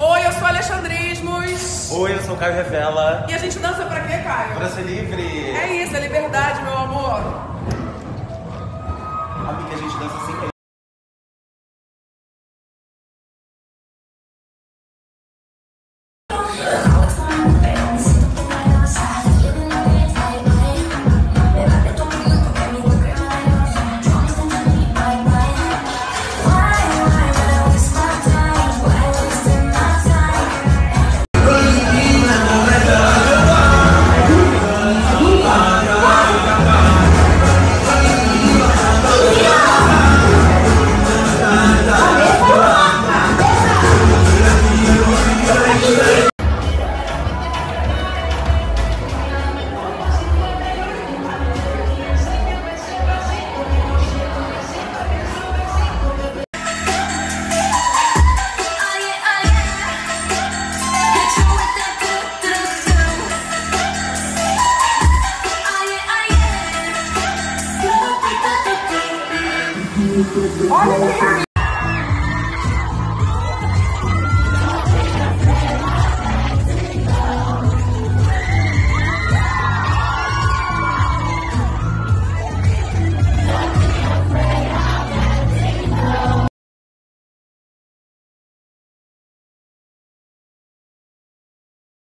Oi, eu sou Alexandrismos. Oi, eu sou o Caio Revela. E a gente dança pra quê, Caio? Pra ser livre. É isso, é liberdade, meu amor. Amiga, a gente dança All you can hear me.